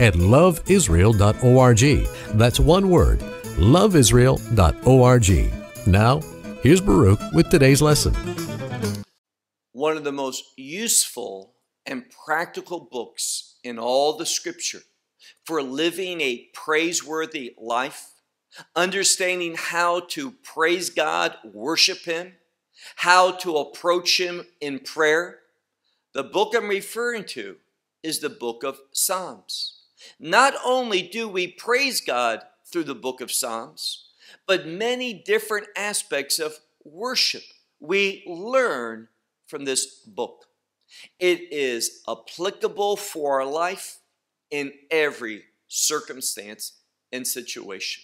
at loveisrael.org. That's one word, loveisrael.org. Now, here's Baruch with today's lesson. One of the most useful and practical books in all the scripture for living a praiseworthy life, understanding how to praise God, worship Him, how to approach Him in prayer. The book I'm referring to is the book of Psalms. Not only do we praise God through the book of Psalms, but many different aspects of worship we learn from this book. It is applicable for our life in every circumstance and situation.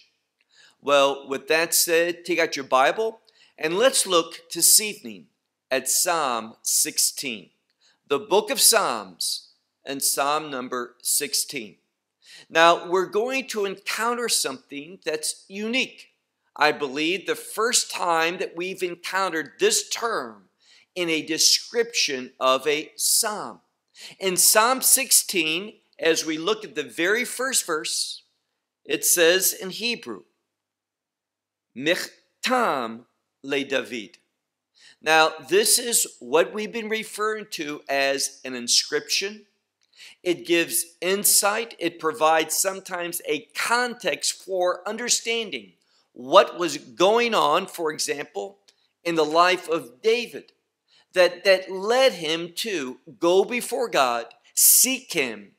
Well, with that said, take out your Bible and let's look this evening at Psalm 16, the book of Psalms, and Psalm number 16. Now, we're going to encounter something that's unique. I believe the first time that we've encountered this term in a description of a psalm. In Psalm 16, as we look at the very first verse, it says in Hebrew, Michtam le David. Now, this is what we've been referring to as an inscription it gives insight. It provides sometimes a context for understanding what was going on, for example, in the life of David that, that led him to go before God, seek Him,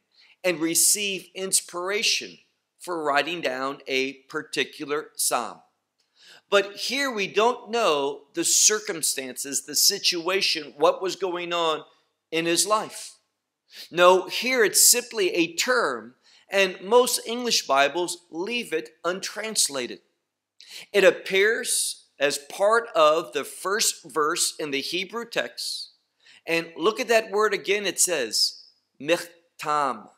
and receive inspiration for writing down a particular psalm. But here we don't know the circumstances, the situation, what was going on in his life. No, here it's simply a term, and most English Bibles leave it untranslated. It appears as part of the first verse in the Hebrew text. And look at that word again, it says, michtam.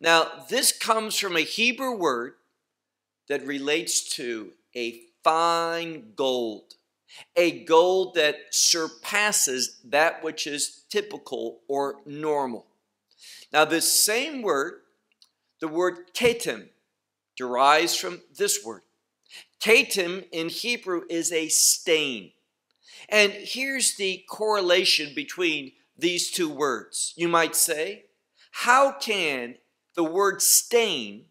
Now, this comes from a Hebrew word that relates to a fine gold a gold that surpasses that which is typical or normal. Now, this same word, the word ketim, derives from this word. Ketim in Hebrew is a stain. And here's the correlation between these two words. You might say, how can the word stain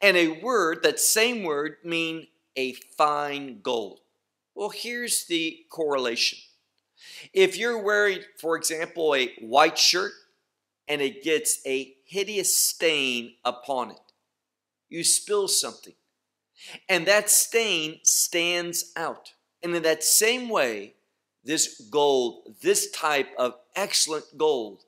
and a word, that same word, mean a fine gold? Well, here's the correlation. If you're wearing, for example, a white shirt and it gets a hideous stain upon it, you spill something, and that stain stands out. And in that same way, this gold, this type of excellent gold,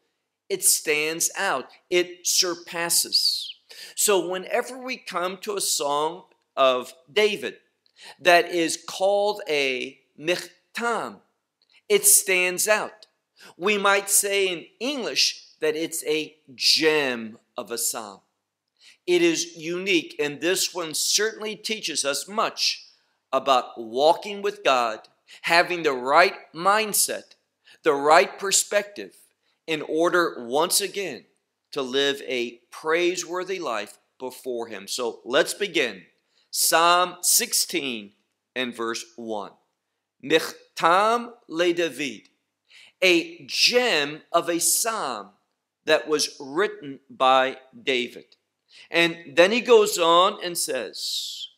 it stands out, it surpasses. So, whenever we come to a song of David, that is called a michtam. It stands out. We might say in English that it's a gem of a psalm. It is unique, and this one certainly teaches us much about walking with God, having the right mindset, the right perspective, in order once again to live a praiseworthy life before Him. So let's begin Psalm 16 and verse 1. Michtam le David, a gem of a psalm that was written by David. And then he goes on and says,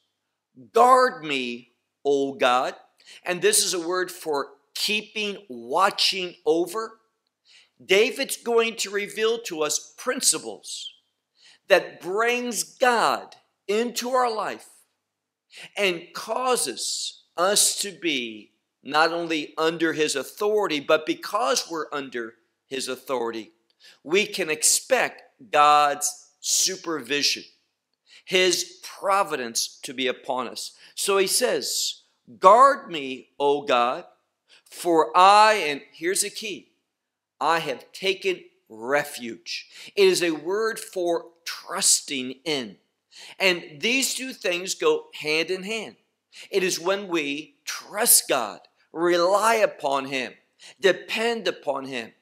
Guard me, O God. And this is a word for keeping, watching over. David's going to reveal to us principles that brings God into our life and causes us to be not only under his authority, but because we're under his authority, we can expect God's supervision, his providence to be upon us. So he says, Guard me, O God, for I, and here's a key, I have taken refuge. It is a word for trusting in. And these two things go hand in hand. It is when we trust God, rely upon Him, depend upon Him,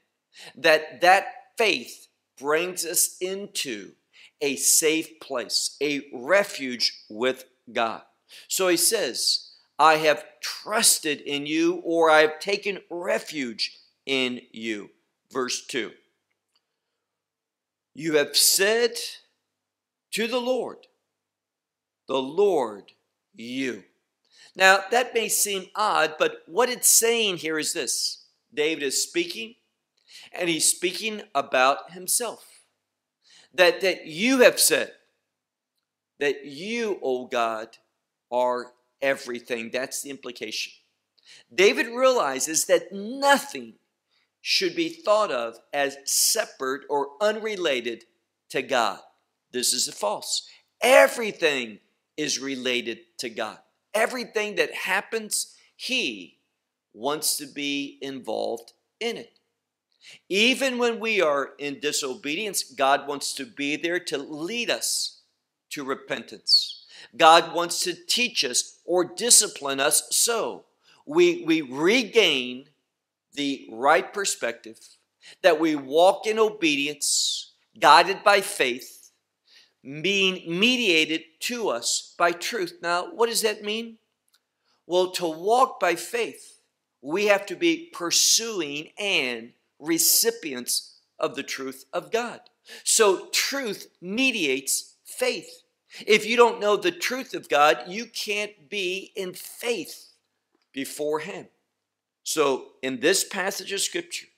that that faith brings us into a safe place, a refuge with God. So he says, I have trusted in you, or I have taken refuge in you. Verse 2. You have said to the Lord, the Lord, you. Now, that may seem odd, but what it's saying here is this David is speaking, and he's speaking about himself. That, that you have said, that you, O God, are everything. That's the implication. David realizes that nothing should be thought of as separate or unrelated to God. This is false. Everything is related to God. Everything that happens, He wants to be involved in it. Even when we are in disobedience, God wants to be there to lead us to repentance. God wants to teach us or discipline us so we, we regain the right perspective, that we walk in obedience, guided by faith, being mediated to us by truth. Now, what does that mean? Well, to walk by faith, we have to be pursuing and recipients of the truth of God. So, truth mediates faith. If you don't know the truth of God, you can't be in faith before Him. So, in this passage of Scripture,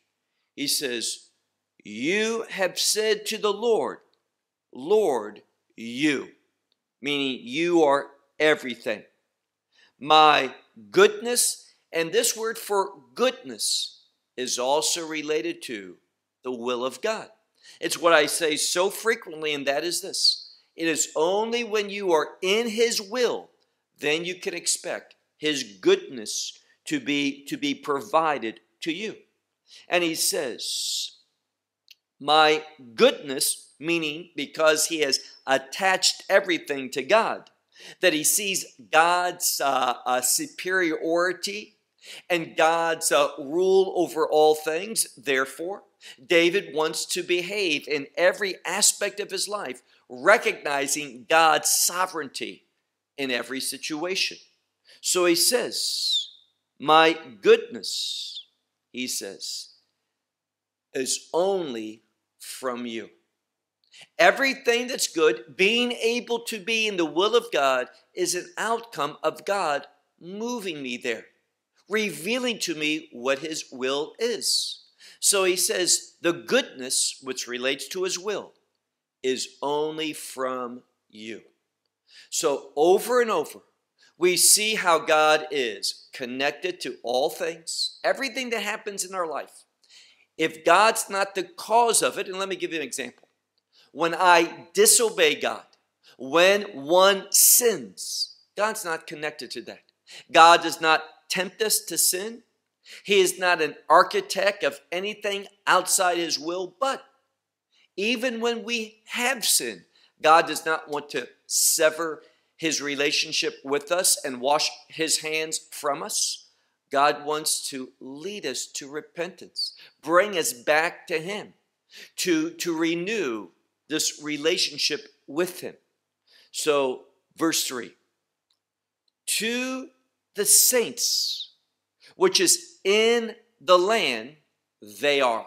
he says, You have said to the Lord, Lord, you, meaning you are everything. My goodness, and this word for goodness is also related to the will of God. It's what I say so frequently, and that is this it is only when you are in His will, then you can expect His goodness to be, to be provided to you. And He says, My goodness, meaning because He has attached everything to God, that He sees God's uh, uh, superiority and God's uh, rule over all things. Therefore, David wants to behave in every aspect of his life recognizing God's sovereignty in every situation. So he says, My goodness, he says, is only from you. Everything that's good, being able to be in the will of God, is an outcome of God moving me there, revealing to me what His will is. So he says, the goodness which relates to His will is only from you. So, over and over, we see how God is connected to all things, everything that happens in our life. If God's not the cause of it, and let me give you an example. When I disobey God, when one sins, God's not connected to that. God does not tempt us to sin. He is not an architect of anything outside His will, but even when we have sinned, God does not want to sever his relationship with us and wash his hands from us. God wants to lead us to repentance, bring us back to him, to, to renew this relationship with him. So, verse 3 To the saints, which is in the land, they are.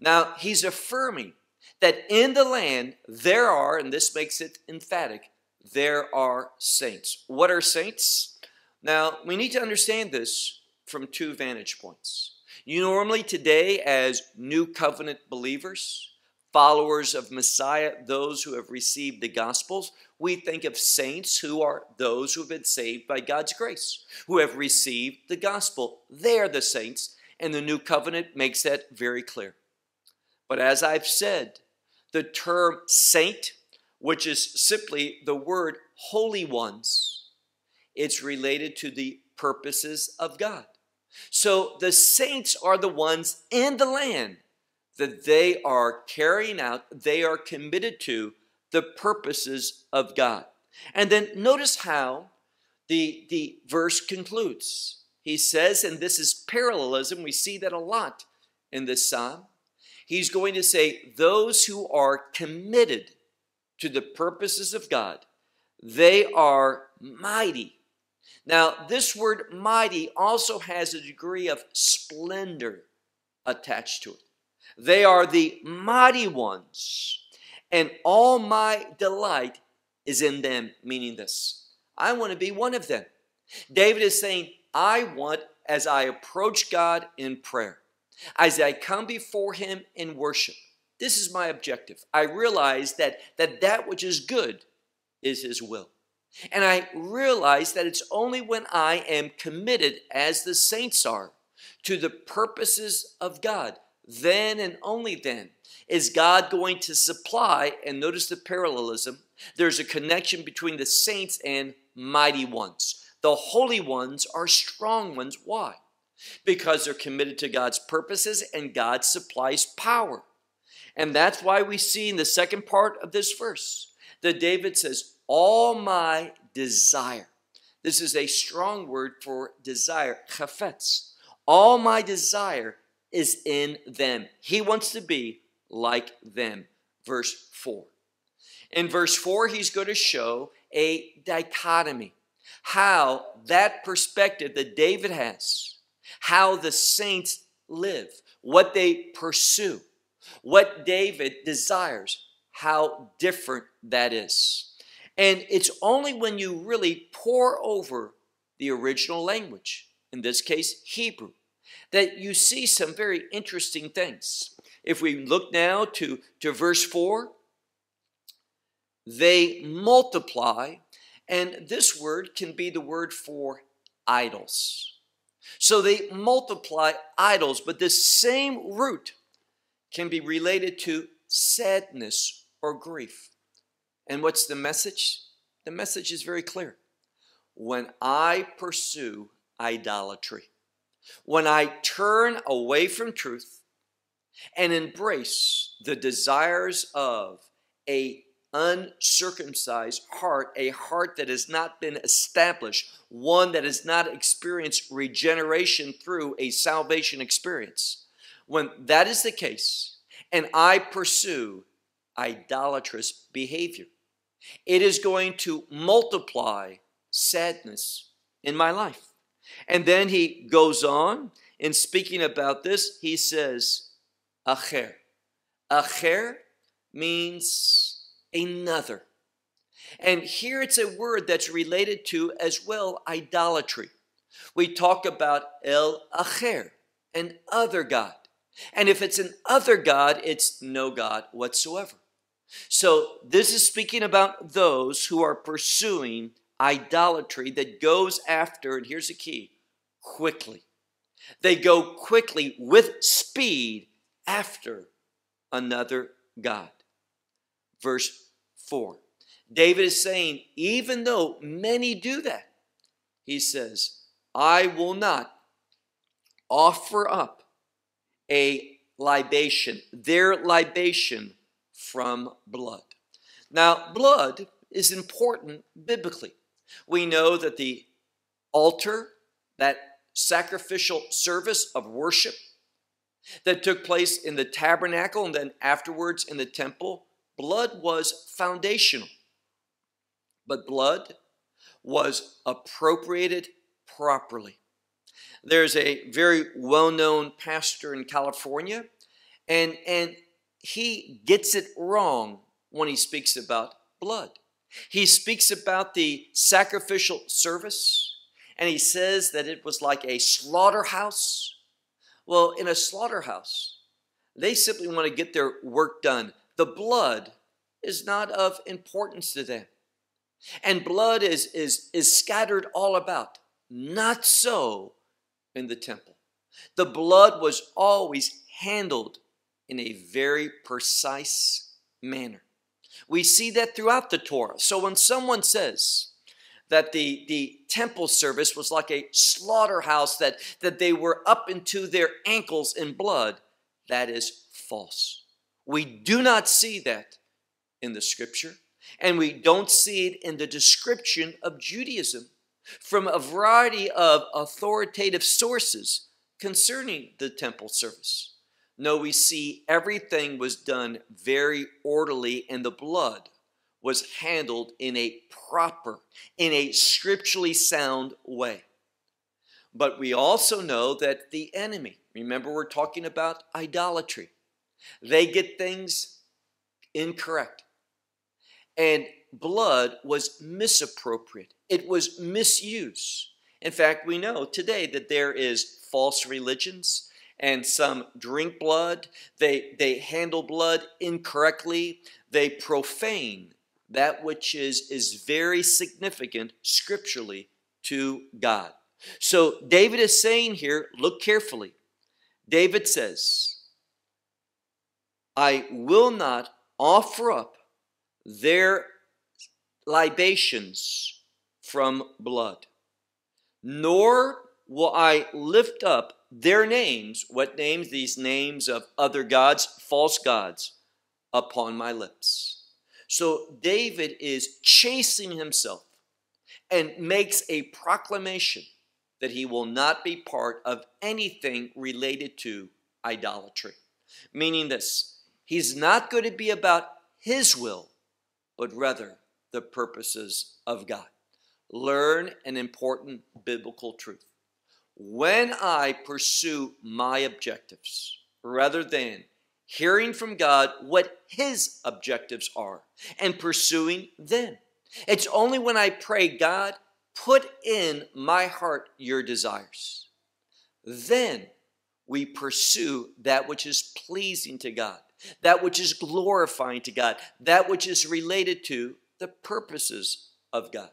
Now, he's affirming that in the land there are, and this makes it emphatic, there are saints. What are saints? Now, we need to understand this from two vantage points. You normally today, as new covenant believers, followers of Messiah, those who have received the Gospels, we think of saints who are those who have been saved by God's grace, who have received the Gospel. They're the saints, and the new covenant makes that very clear. But as I've said, the term saint which is simply the word holy ones. It's related to the purposes of God. So the saints are the ones in the land that they are carrying out, they are committed to the purposes of God. And then notice how the, the verse concludes. He says, and this is parallelism, we see that a lot in this psalm. He's going to say, Those who are committed to the purposes of God, they are mighty. Now, this word mighty also has a degree of splendor attached to it. They are the mighty ones, and all my delight is in them, meaning this I want to be one of them. David is saying, I want, as I approach God in prayer, as I come before Him in worship, this is my objective. I realize that that, that which is good is His will. And I realize that it's only when I am committed, as the saints are, to the purposes of God, then and only then is God going to supply, and notice the parallelism, there's a connection between the saints and mighty ones. The holy ones are strong ones. Why? Because they're committed to God's purposes and God supplies power. And that's why we see in the second part of this verse that David says, All my desire. This is a strong word for desire, chafetz. All my desire is in them. He wants to be like them. Verse 4. In verse 4, he's going to show a dichotomy. How that perspective that David has, how the saints live, what they pursue, what David desires, how different that is. And it's only when you really pore over the original language, in this case, Hebrew, that you see some very interesting things. If we look now to, to verse 4, they multiply, and this word can be the word for idols. So they multiply idols, but this same root can be related to sadness or grief. And what's the message? The message is very clear. When I pursue idolatry, when I turn away from truth and embrace the desires of a uncircumcised heart, a heart that has not been established, one that has not experienced regeneration through a salvation experience. When that is the case, and I pursue idolatrous behavior, it is going to multiply sadness in my life. And then he goes on in speaking about this, he says, Acher. Acher means another. And here it's a word that's related to as well idolatry. We talk about El Acher, an other God. And if it's an other God, it's no God whatsoever. So this is speaking about those who are pursuing idolatry that goes after, and here's the key quickly. They go quickly with speed after another God. Verse 4. David is saying, even though many do that, he says, I will not offer up a libation, their libation from blood. Now, blood is important biblically. We know that the altar, that sacrificial service of worship that took place in the tabernacle and then afterwards in the temple, blood was foundational. But blood was appropriated properly. There's a very well known pastor in California, and, and he gets it wrong when he speaks about blood. He speaks about the sacrificial service, and he says that it was like a slaughterhouse. Well, in a slaughterhouse, they simply want to get their work done. The blood is not of importance to them. And blood is, is, is scattered all about. Not so in the temple. The blood was always handled in a very precise manner. We see that throughout the Torah. So when someone says that the, the temple service was like a slaughterhouse, that, that they were up into their ankles in blood, that is false. We do not see that in the scripture, and we don't see it in the description of Judaism from a variety of authoritative sources concerning the temple service. No, we see everything was done very orderly, and the blood was handled in a proper, in a scripturally sound way. But we also know that the enemy, remember, we're talking about idolatry, they get things incorrect. And blood was misappropriate, it was misused. In fact, we know today that there is false religions and some drink blood. They, they handle blood incorrectly. They profane that which is, is very significant scripturally to God. So David is saying here, look carefully. David says, I will not offer up their libations from blood, nor will I lift up their names, what names? These names of other gods, false gods, upon my lips. So David is chasing himself and makes a proclamation that he will not be part of anything related to idolatry. Meaning this, he's not going to be about his will, but rather the purposes of God. Learn an important biblical truth when I pursue my objectives rather than hearing from God what His objectives are and pursuing them. It's only when I pray, God, put in my heart your desires. Then we pursue that which is pleasing to God, that which is glorifying to God, that which is related to the purposes of God.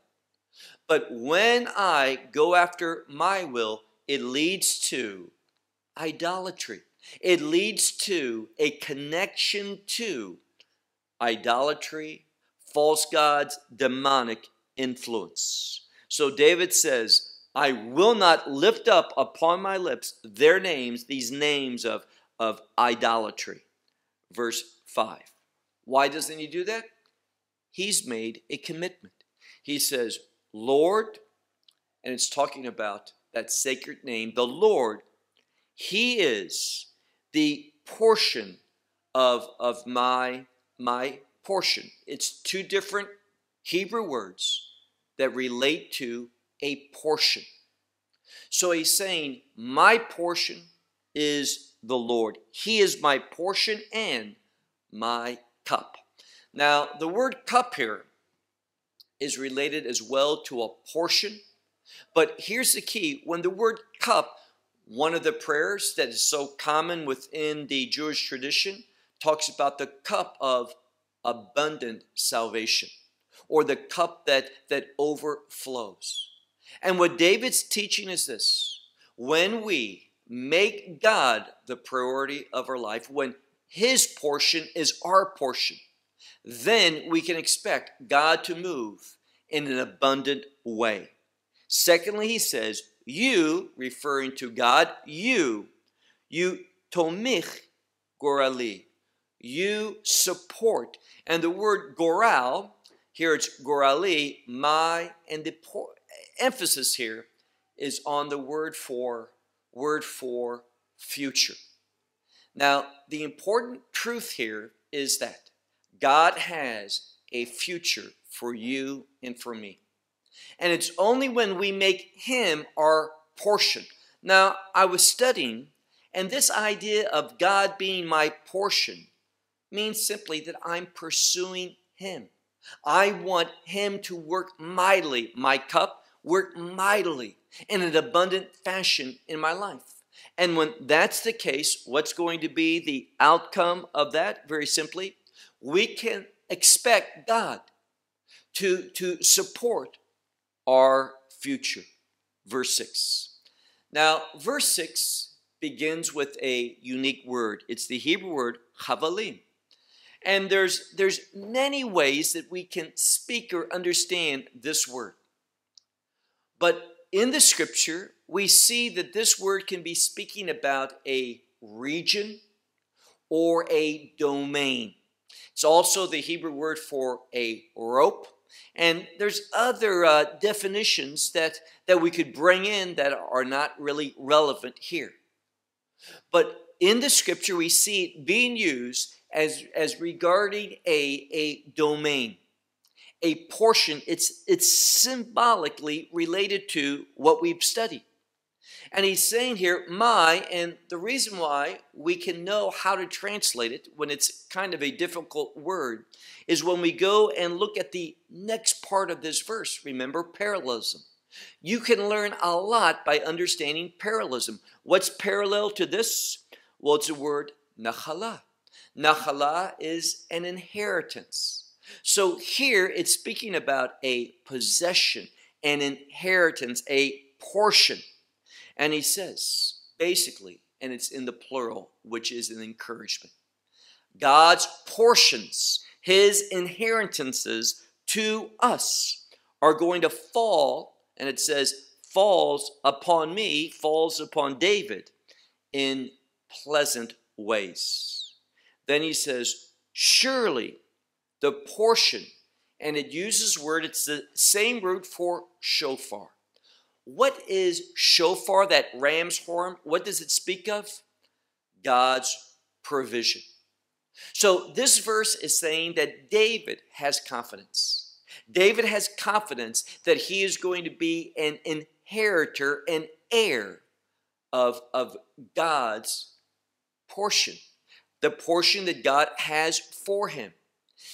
But when I go after my will, it leads to idolatry. It leads to a connection to idolatry, false gods, demonic influence. So David says, I will not lift up upon my lips their names, these names of, of idolatry. Verse 5. Why doesn't he do that? He's made a commitment. He says, Lord, and it's talking about that sacred name, the Lord, He is the portion of, of my, my portion. It's two different Hebrew words that relate to a portion. So he's saying, My portion is the Lord. He is my portion and my cup. Now, the word cup here is related as well to a portion but here's the key when the word cup, one of the prayers that is so common within the Jewish tradition, talks about the cup of abundant salvation or the cup that, that overflows. And what David's teaching is this when we make God the priority of our life, when His portion is our portion, then we can expect God to move in an abundant way. Secondly, he says, You, referring to God, you, you tomich gorali, you support. And the word goral, here it's gorali, my, and the emphasis here is on the word for, word for future. Now, the important truth here is that God has a future for you and for me. And it's only when we make Him our portion. Now, I was studying, and this idea of God being my portion means simply that I'm pursuing Him. I want Him to work mightily, my cup, work mightily in an abundant fashion in my life. And when that's the case, what's going to be the outcome of that? Very simply, we can expect God to, to support our future. Verse 6. Now, verse 6 begins with a unique word. It's the Hebrew word chavalim. And there's there's many ways that we can speak or understand this word. But in the scripture, we see that this word can be speaking about a region or a domain. It's also the Hebrew word for a rope. And there's other uh, definitions that, that we could bring in that are not really relevant here. But in the scripture, we see it being used as, as regarding a, a domain, a portion. It's, it's symbolically related to what we've studied. And he's saying here, my, and the reason why we can know how to translate it when it's kind of a difficult word is when we go and look at the next part of this verse. Remember, parallelism. You can learn a lot by understanding parallelism. What's parallel to this? Well, it's the word nachala. Nachala is an inheritance. So here it's speaking about a possession, an inheritance, a portion. And he says, basically, and it's in the plural, which is an encouragement. God's portions, his inheritances to us are going to fall, and it says, falls upon me, falls upon David in pleasant ways. Then he says, surely the portion, and it uses word, it's the same root for shofar. What is shofar, that ram's horn? What does it speak of? God's provision. So this verse is saying that David has confidence. David has confidence that he is going to be an inheritor, an heir of, of God's portion, the portion that God has for him.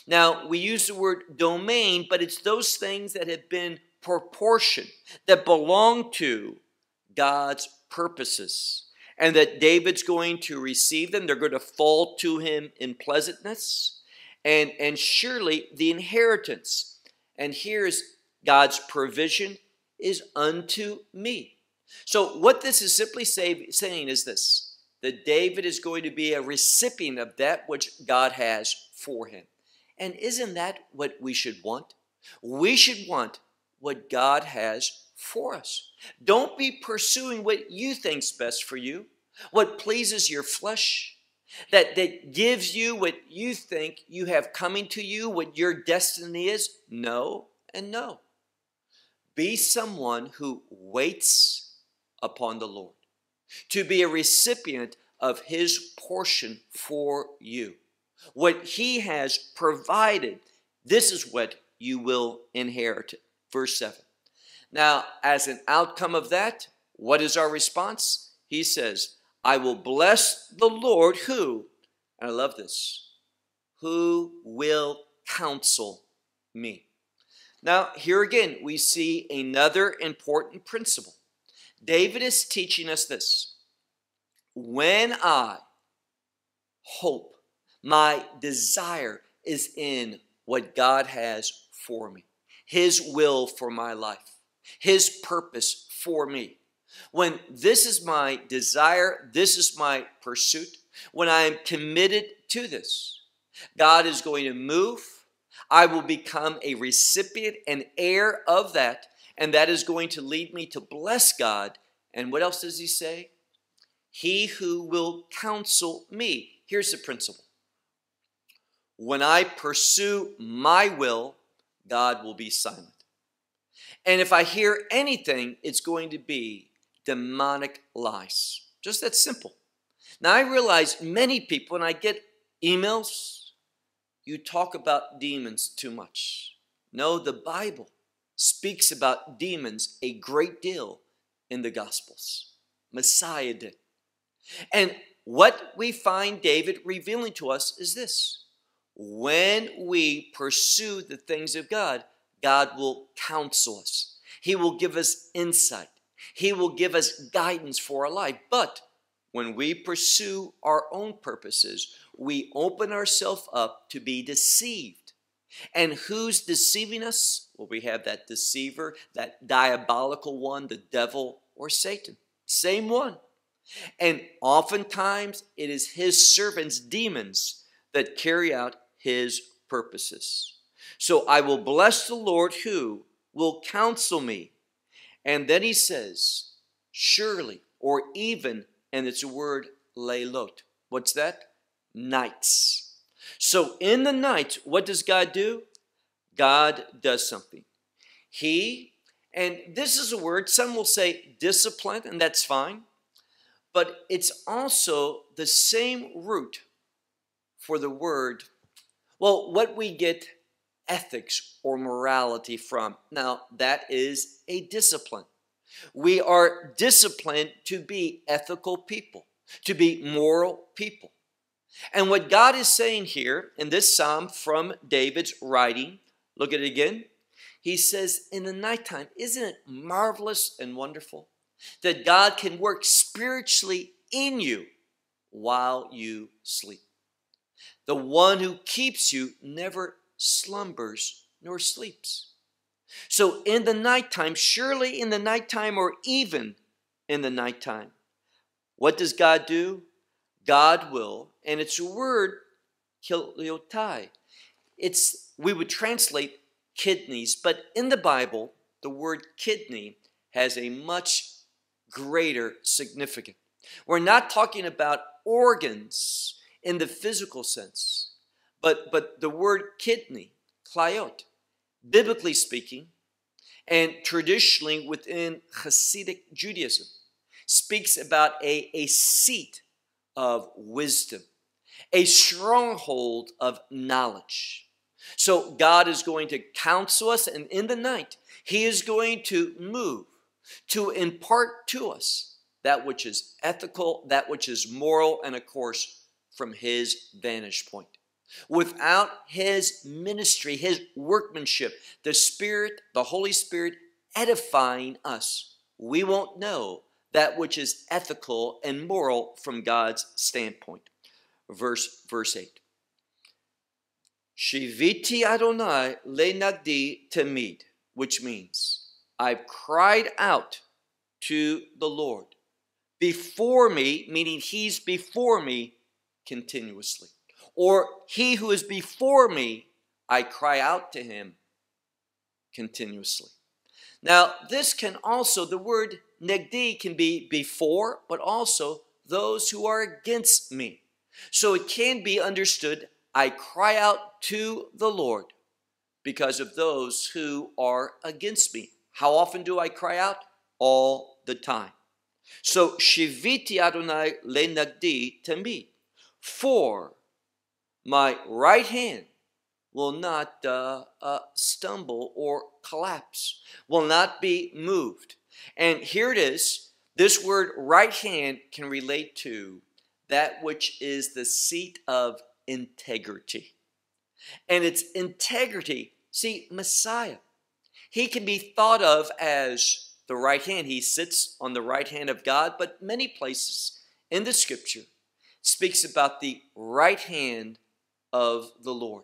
Now, we use the word domain, but it's those things that have been proportion that belong to God's purposes. And that David's going to receive them. They're going to fall to him in pleasantness. And, and surely the inheritance. And here's God's provision is unto me. So, what this is simply say, saying is this that David is going to be a recipient of that which God has for him. And isn't that what we should want? We should want what God has for us. Don't be pursuing what you think's best for you, what pleases your flesh, that, that gives you what you think you have coming to you, what your destiny is. No and no. Be someone who waits upon the Lord, to be a recipient of His portion for you. What He has provided, this is what you will inherit. Verse 7. Now, as an outcome of that, what is our response? He says, I will bless the Lord who, and I love this, who will counsel me. Now, here again, we see another important principle. David is teaching us this. When I hope, my desire is in what God has for me. His will for my life, His purpose for me. When this is my desire, this is my pursuit, when I am committed to this, God is going to move. I will become a recipient and heir of that, and that is going to lead me to bless God. And what else does He say? He who will counsel me. Here's the principle when I pursue my will, God will be silent. And if I hear anything, it's going to be demonic lies. Just that simple. Now, I realize many people, and I get emails, you talk about demons too much. No, the Bible speaks about demons a great deal in the Gospels. Messiah did. And what we find David revealing to us is this when we pursue the things of God, God will counsel us. He will give us insight. He will give us guidance for our life. But when we pursue our own purposes, we open ourselves up to be deceived. And who's deceiving us? Well, we have that deceiver, that diabolical one, the devil or Satan. Same one. And oftentimes it is his servants, demons, that carry out his purposes. So I will bless the Lord who will counsel me. And then he says, surely, or even, and it's a word leilot. What's that? Nights. So in the night, what does God do? God does something. He, and this is a word, some will say discipline, and that's fine, but it's also the same root for the word, well, what we get ethics or morality from. Now, that is a discipline. We are disciplined to be ethical people, to be moral people. And what God is saying here in this psalm from David's writing, look at it again. He says, In the nighttime, isn't it marvelous and wonderful that God can work spiritually in you while you sleep? The one who keeps you never slumbers nor sleeps. So in the nighttime, surely in the nighttime or even in the nighttime, what does God do? God will, and it's a word, kiliotai. It's, we would translate kidneys, but in the Bible, the word kidney has a much greater significance. We're not talking about organs in the physical sense. But, but the word kidney, kliot, biblically speaking, and traditionally within Hasidic Judaism, speaks about a, a seat of wisdom, a stronghold of knowledge. So God is going to counsel us, and in the night, He is going to move to impart to us that which is ethical, that which is moral, and of course, from his vantage point. Without his ministry, his workmanship, the Spirit, the Holy Spirit edifying us, we won't know that which is ethical and moral from God's standpoint. Verse, verse 8. Shiviti Adonai le nagdi temid, which means I've cried out to the Lord. Before me, meaning he's before me, continuously. Or he who is before me, I cry out to him continuously. Now, this can also, the word negdi can be before, but also those who are against me. So it can be understood, I cry out to the Lord because of those who are against me. How often do I cry out? All the time. So, Shiviti Adonai le nagdi temid for my right hand will not uh, uh, stumble or collapse, will not be moved. And here it is this word right hand can relate to that which is the seat of integrity. And it's integrity. See, Messiah, he can be thought of as the right hand. He sits on the right hand of God, but many places in the scripture, speaks about the right hand of the Lord.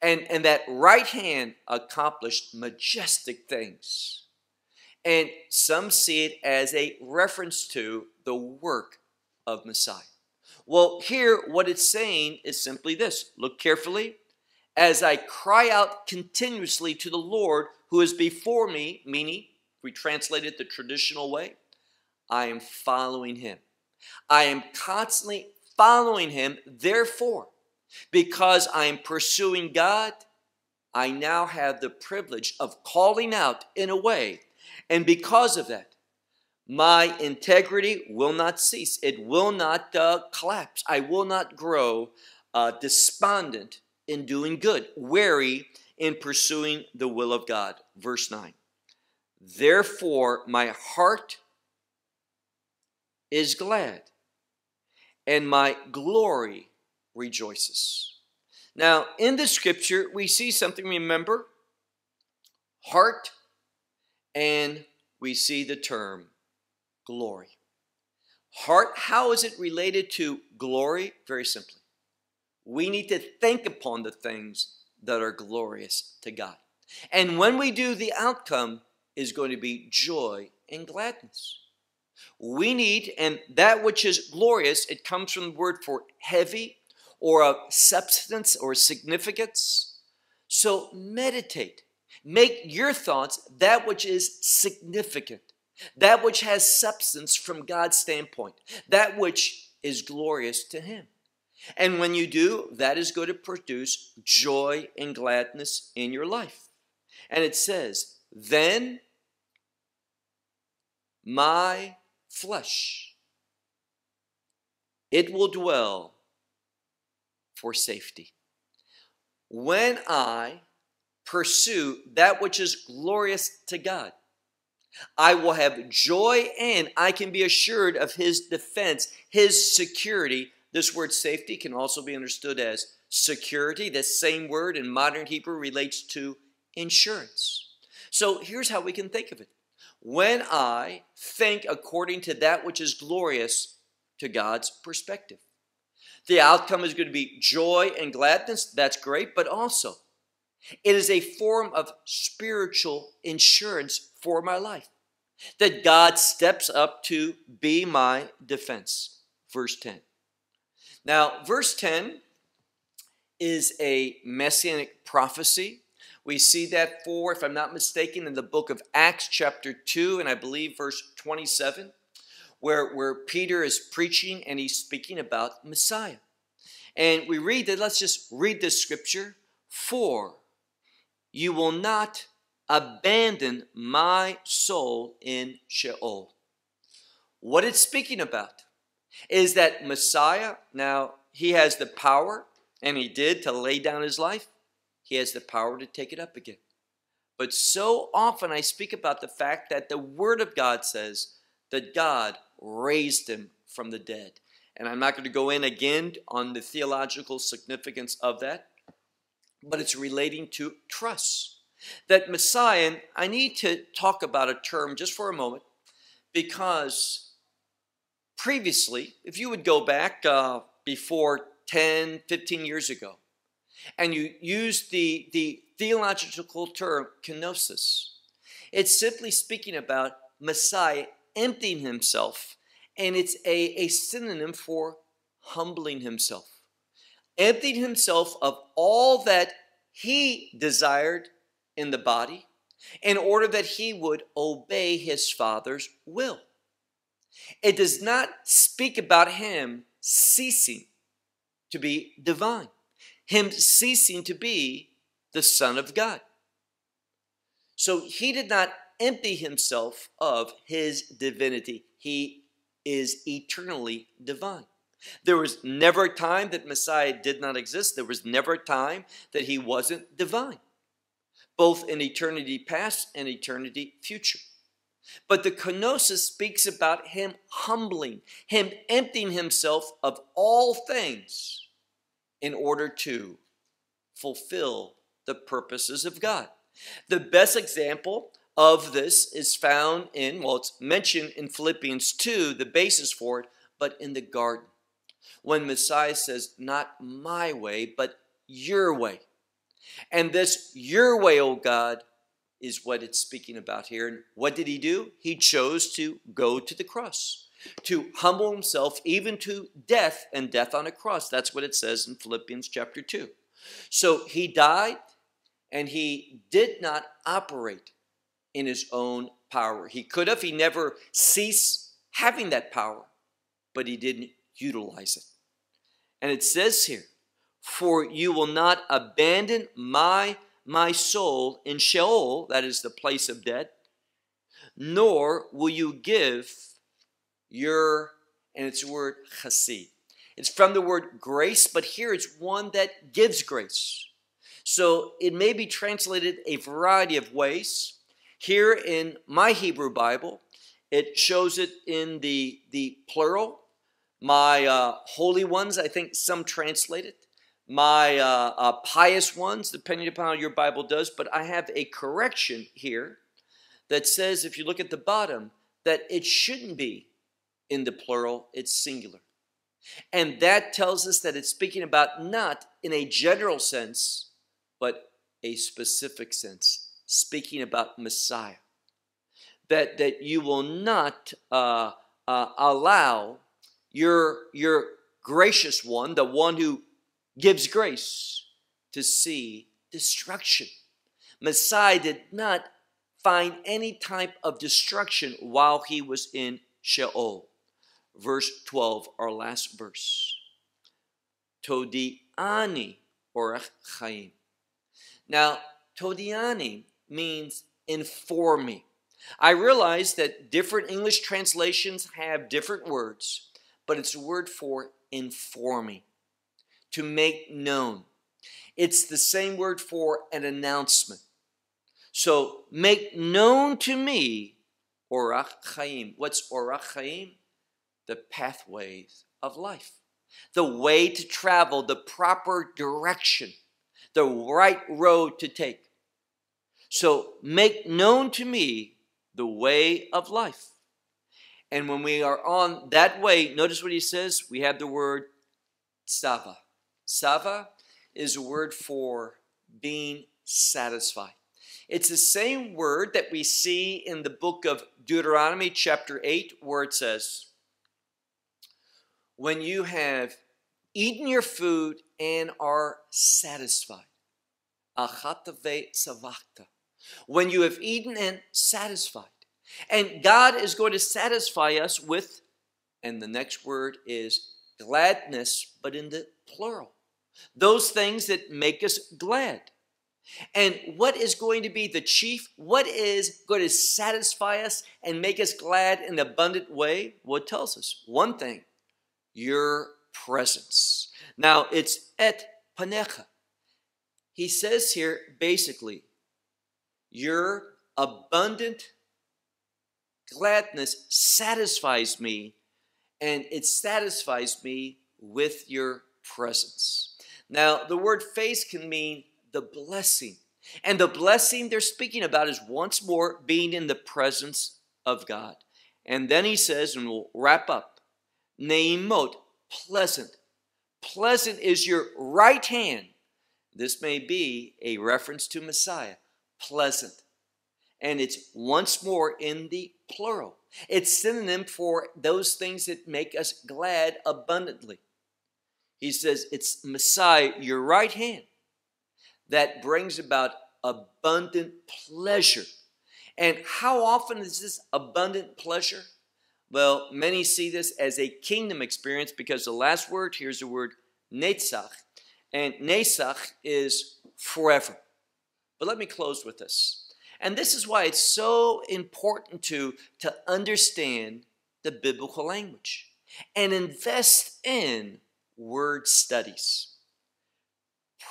And, and that right hand accomplished majestic things. And some see it as a reference to the work of Messiah. Well, here, what it's saying is simply this look carefully. As I cry out continuously to the Lord who is before me, meaning, we translate it the traditional way, I am following him. I am constantly following him. Therefore, because I am pursuing God, I now have the privilege of calling out in a way. And because of that, my integrity will not cease. It will not uh, collapse. I will not grow uh, despondent in doing good, wary in pursuing the will of God. Verse 9. Therefore, my heart is glad, and my glory rejoices. Now, in the scripture, we see something, remember, heart, and we see the term glory. Heart, how is it related to glory? Very simply. We need to think upon the things that are glorious to God. And when we do, the outcome is going to be joy and gladness. We need, and that which is glorious, it comes from the word for heavy or of substance or significance. So meditate. Make your thoughts that which is significant, that which has substance from God's standpoint, that which is glorious to Him. And when you do, that is going to produce joy and gladness in your life. And it says, Then my flesh, it will dwell for safety. When I pursue that which is glorious to God, I will have joy and I can be assured of His defense, His security. This word safety can also be understood as security. The same word in modern Hebrew relates to insurance. So here's how we can think of it. When I think according to that which is glorious to God's perspective, the outcome is going to be joy and gladness. That's great, but also it is a form of spiritual insurance for my life that God steps up to be my defense. Verse 10. Now, verse 10 is a messianic prophecy. We see that for, if I'm not mistaken, in the book of Acts, chapter 2, and I believe verse 27, where, where Peter is preaching and he's speaking about Messiah. And we read that, let's just read this scripture. For you will not abandon my soul in Sheol. What it's speaking about is that Messiah, now he has the power, and he did to lay down his life, he has the power to take it up again. But so often I speak about the fact that the Word of God says that God raised him from the dead. And I'm not going to go in again on the theological significance of that, but it's relating to trust. That Messiah, and I need to talk about a term just for a moment because previously, if you would go back uh, before 10, 15 years ago, and you use the, the theological term kenosis, it's simply speaking about Messiah emptying himself, and it's a, a synonym for humbling himself. Emptying himself of all that he desired in the body in order that he would obey his Father's will. It does not speak about him ceasing to be divine, him ceasing to be the Son of God. So he did not empty himself of his divinity. He is eternally divine. There was never a time that Messiah did not exist. There was never a time that he wasn't divine, both in eternity past and eternity future. But the kenosis speaks about him humbling, him emptying himself of all things in order to fulfill the purposes of God. The best example of this is found in, well, it's mentioned in Philippians 2, the basis for it, but in the garden when Messiah says, Not my way, but your way. And this your way, O God, is what it's speaking about here. And what did he do? He chose to go to the cross, to humble himself even to death and death on a cross. That's what it says in Philippians chapter 2. So he died and he did not operate in his own power. He could have, he never ceased having that power, but he didn't utilize it. And it says here, For you will not abandon my, my soul in Sheol, that is the place of death, nor will you give your, and it's word chesed. It's from the word grace, but here it's one that gives grace. So it may be translated a variety of ways. Here in my Hebrew Bible, it shows it in the, the plural, my uh, holy ones, I think some translate it, my uh, uh, pious ones, depending upon how your Bible does, but I have a correction here that says, if you look at the bottom, that it shouldn't be in the plural, it's singular. And that tells us that it's speaking about not in a general sense, but a specific sense, speaking about Messiah. That, that you will not uh, uh, allow your, your gracious one, the one who gives grace to see destruction. Messiah did not find any type of destruction while he was in Sheol. Verse 12, our last verse. Todiani orach chaim. Now, todiani means inform me. I realize that different English translations have different words, but it's a word for informing, to make known. It's the same word for an announcement. So make known to me Orach Chaim. What's Orach Chaim? The pathways of life, the way to travel, the proper direction, the right road to take. So make known to me the way of life. And when we are on that way, notice what he says. We have the word sava. Sava is a word for being satisfied. It's the same word that we see in the book of Deuteronomy, chapter 8, where it says, When you have eaten your food and are satisfied, when you have eaten and satisfied. And God is going to satisfy us with, and the next word is gladness, but in the plural. Those things that make us glad. And what is going to be the chief? What is going to satisfy us and make us glad in an abundant way? What tells us? One thing your presence. Now it's et panecha. He says here basically, your abundant gladness satisfies me, and it satisfies me with your presence. Now, the word face can mean the blessing. And the blessing they're speaking about is once more being in the presence of God. And then he says, and we'll wrap up, Neimot, pleasant. Pleasant is your right hand. This may be a reference to Messiah. Pleasant. And it's once more in the plural. It's synonym for those things that make us glad abundantly. He says, It's Messiah, your right hand that brings about abundant pleasure. And how often is this abundant pleasure? Well, many see this as a kingdom experience because the last word here is the word netzach, and netzach is forever. But let me close with this. And this is why it's so important to, to understand the biblical language and invest in word studies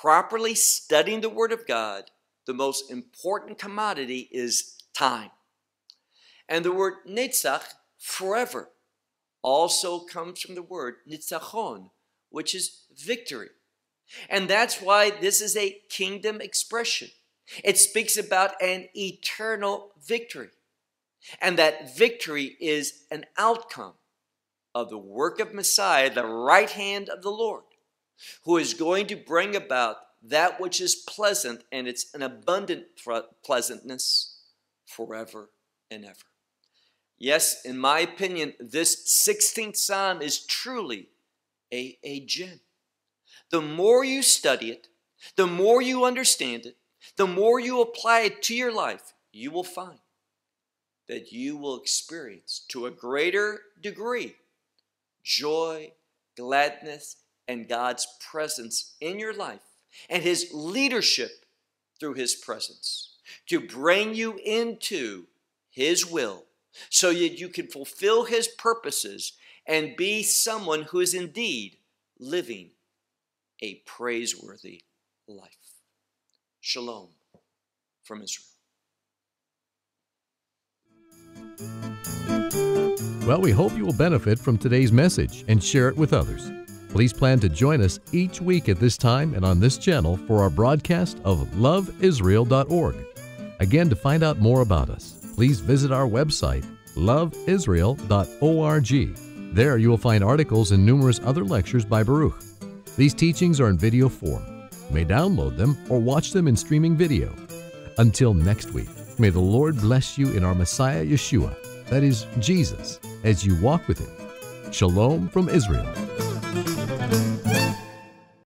properly studying the Word of God, the most important commodity is time. And the word nitzach, forever, also comes from the word nitzachon, which is victory. And that's why this is a kingdom expression. It speaks about an eternal victory. And that victory is an outcome of the work of Messiah, the right hand of the Lord who is going to bring about that which is pleasant, and it's an abundant pleasantness forever and ever. Yes, in my opinion, this 16th Psalm is truly a, a gem. The more you study it, the more you understand it, the more you apply it to your life, you will find that you will experience to a greater degree joy, gladness, and God's presence in your life and His leadership through His presence to bring you into His will so that you can fulfill His purposes and be someone who is indeed living a praiseworthy life. Shalom from Israel. Well, we hope you will benefit from today's message and share it with others. Please plan to join us each week at this time and on this channel for our broadcast of loveisrael.org. Again, to find out more about us, please visit our website, loveisrael.org. There you will find articles and numerous other lectures by Baruch. These teachings are in video form. You may download them or watch them in streaming video. Until next week, may the Lord bless you in our Messiah Yeshua, that is, Jesus, as you walk with Him. Shalom from Israel.